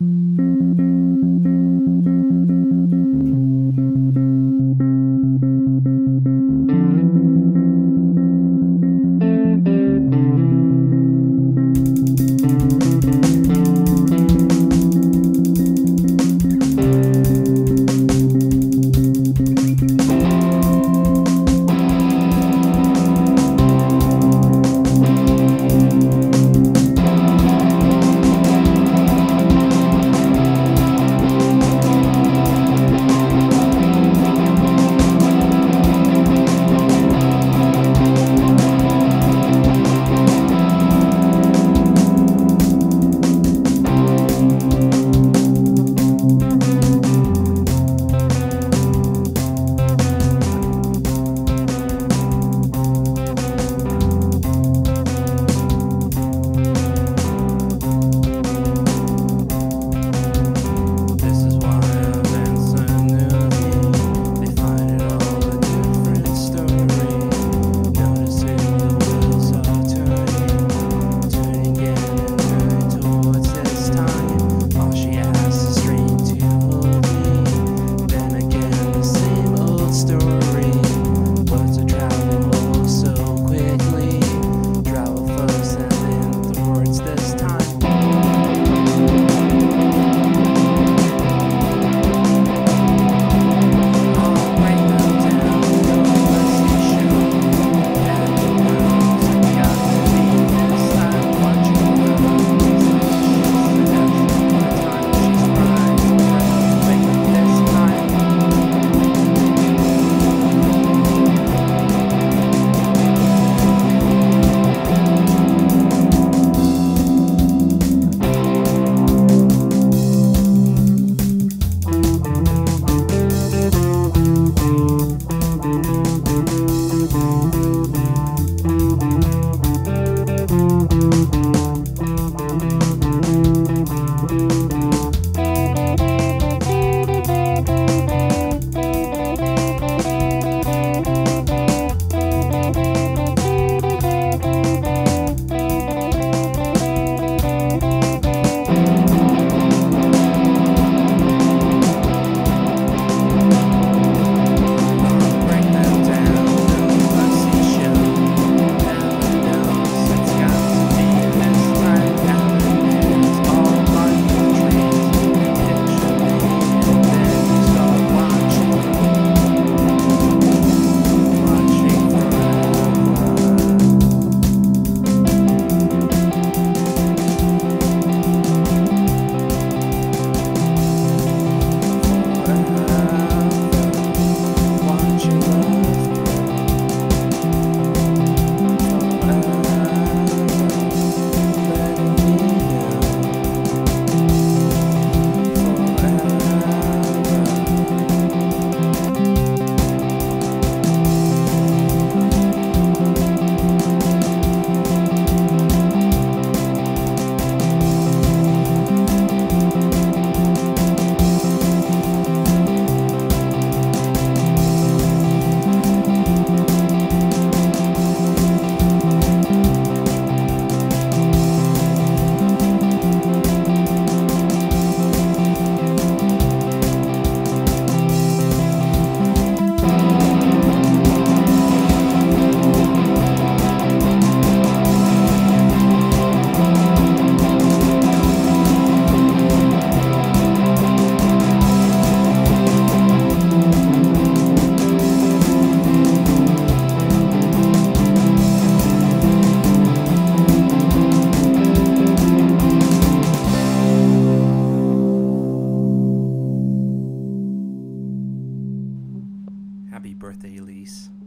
This birthday, Elise.